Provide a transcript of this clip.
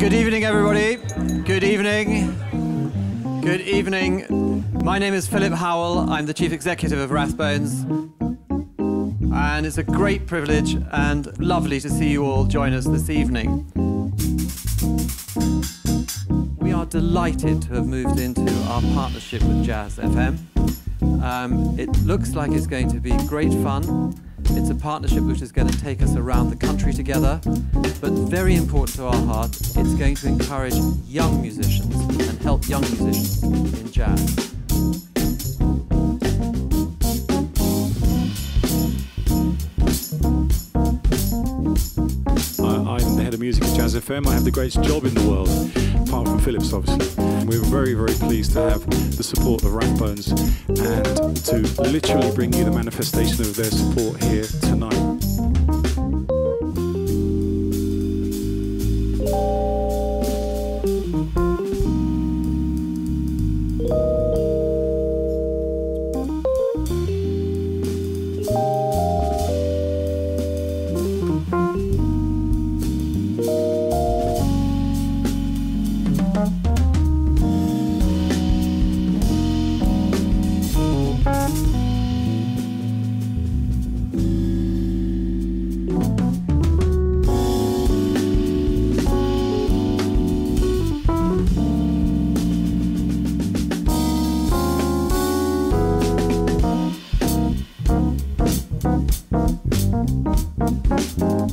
Good evening, everybody. Good evening. Good evening. My name is Philip Howell. I'm the Chief Executive of Rathbones. And it's a great privilege and lovely to see you all join us this evening. We are delighted to have moved into our partnership with Jazz FM. Um, it looks like it's going to be great fun. It's a partnership which is going to take us around the country together, but very important to our heart, it's going to encourage young musicians and help young musicians in jazz. I'm the head of music at Jazz FM. I have the greatest job in the world, apart from Phillips, obviously. We're very, very pleased to have the support of Rathbones and to literally bring you the manifestation of their support here tonight. Música